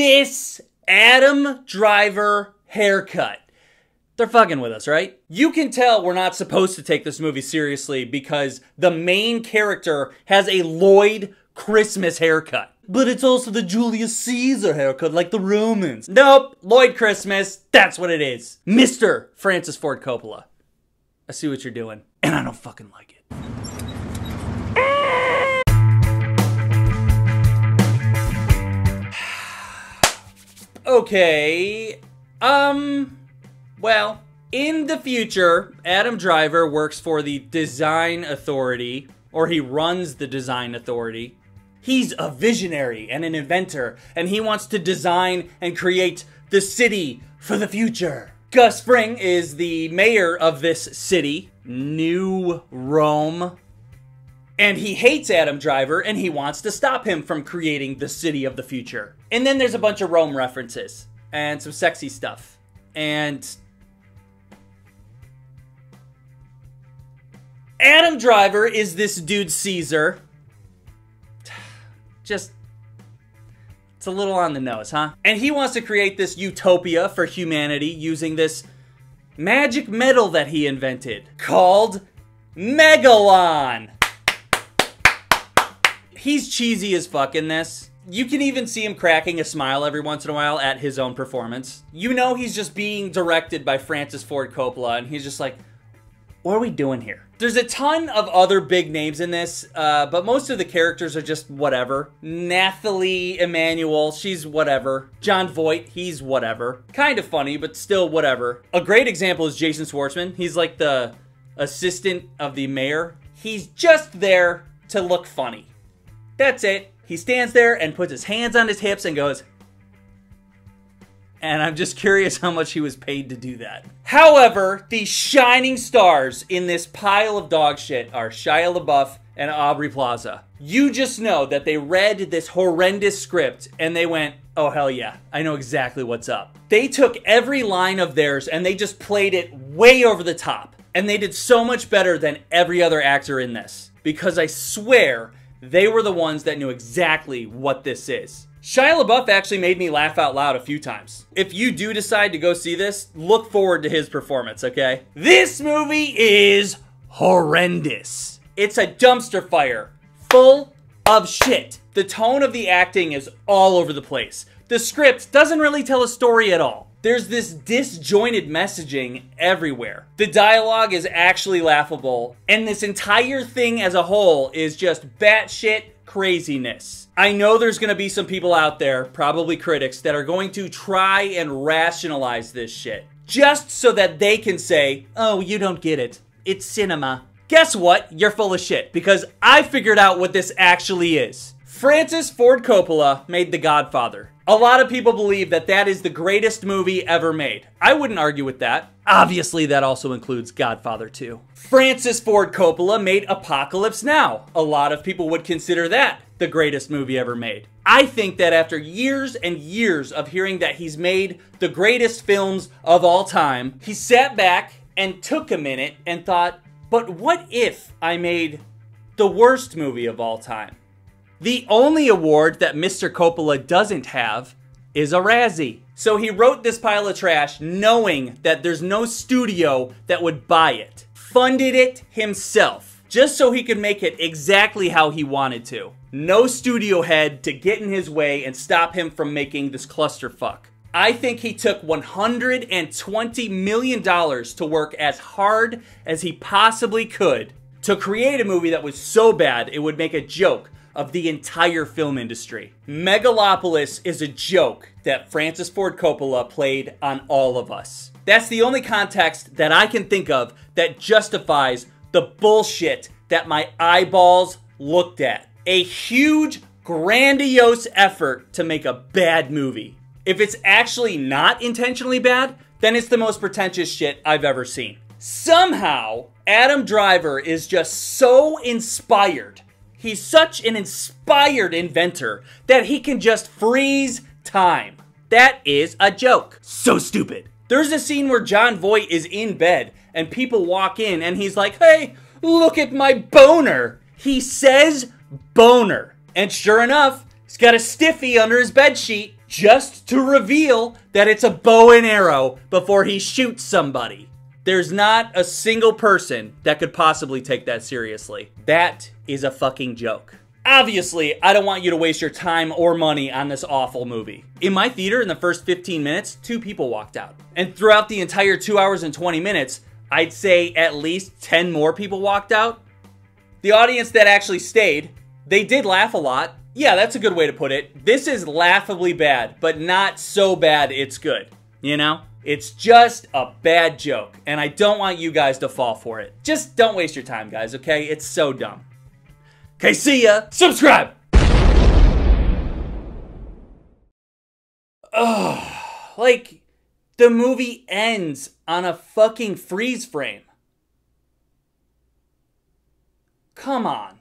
this Adam Driver haircut. They're fucking with us, right? You can tell we're not supposed to take this movie seriously because the main character has a Lloyd Christmas haircut. But it's also the Julius Caesar haircut, like the Romans. Nope, Lloyd Christmas, that's what it is. Mr. Francis Ford Coppola. I see what you're doing, and I don't fucking like it. Okay, um, well, in the future, Adam Driver works for the Design Authority, or he runs the Design Authority. He's a visionary and an inventor, and he wants to design and create the city for the future. Gus Fring is the mayor of this city, New Rome. And he hates Adam Driver and he wants to stop him from creating the city of the future. And then there's a bunch of Rome references and some sexy stuff. And Adam Driver is this dude Caesar. Just it's a little on the nose, huh? And he wants to create this utopia for humanity using this magic metal that he invented called Megalon. He's cheesy as fuck in this. You can even see him cracking a smile every once in a while at his own performance. You know he's just being directed by Francis Ford Coppola, and he's just like, what are we doing here? There's a ton of other big names in this, uh, but most of the characters are just whatever. Nathalie Emmanuel, she's whatever. Jon Voight, he's whatever. Kind of funny, but still whatever. A great example is Jason Schwartzman. He's like the assistant of the mayor. He's just there to look funny. That's it. He stands there and puts his hands on his hips and goes, and I'm just curious how much he was paid to do that. However, the shining stars in this pile of dog shit are Shia LaBeouf and Aubrey Plaza. You just know that they read this horrendous script and they went, oh hell yeah, I know exactly what's up. They took every line of theirs and they just played it way over the top. And they did so much better than every other actor in this. Because I swear, they were the ones that knew exactly what this is. Shia LaBeouf actually made me laugh out loud a few times. If you do decide to go see this, look forward to his performance, okay? This movie is horrendous. It's a dumpster fire full of shit. The tone of the acting is all over the place. The script doesn't really tell a story at all. There's this disjointed messaging everywhere. The dialogue is actually laughable, and this entire thing as a whole is just batshit craziness. I know there's going to be some people out there, probably critics, that are going to try and rationalize this shit just so that they can say, oh, you don't get it. It's cinema. Guess what? You're full of shit because I figured out what this actually is. Francis Ford Coppola made The Godfather. A lot of people believe that that is the greatest movie ever made. I wouldn't argue with that. Obviously, that also includes Godfather 2. Francis Ford Coppola made Apocalypse Now. A lot of people would consider that the greatest movie ever made. I think that after years and years of hearing that he's made the greatest films of all time, he sat back and took a minute and thought, but what if I made the worst movie of all time? The only award that Mr. Coppola doesn't have is a Razzie. So he wrote this pile of trash knowing that there's no studio that would buy it. Funded it himself, just so he could make it exactly how he wanted to. No studio head to get in his way and stop him from making this clusterfuck. I think he took $120 million to work as hard as he possibly could to create a movie that was so bad it would make a joke of the entire film industry. Megalopolis is a joke that Francis Ford Coppola played on all of us. That's the only context that I can think of that justifies the bullshit that my eyeballs looked at. A huge, grandiose effort to make a bad movie. If it's actually not intentionally bad, then it's the most pretentious shit I've ever seen. Somehow, Adam Driver is just so inspired He's such an inspired inventor that he can just freeze time. That is a joke. So stupid. There's a scene where Jon Voight is in bed and people walk in and he's like, hey, look at my boner. He says boner. And sure enough, he's got a stiffy under his bed sheet. just to reveal that it's a bow and arrow before he shoots somebody. There's not a single person that could possibly take that seriously. That is a fucking joke. Obviously, I don't want you to waste your time or money on this awful movie. In my theater, in the first 15 minutes, two people walked out. And throughout the entire 2 hours and 20 minutes, I'd say at least 10 more people walked out. The audience that actually stayed, they did laugh a lot. Yeah, that's a good way to put it. This is laughably bad, but not so bad it's good. You know? It's just a bad joke, and I don't want you guys to fall for it. Just don't waste your time, guys, okay? It's so dumb. Okay, see ya. Subscribe. Ugh, like the movie ends on a fucking freeze frame. Come on.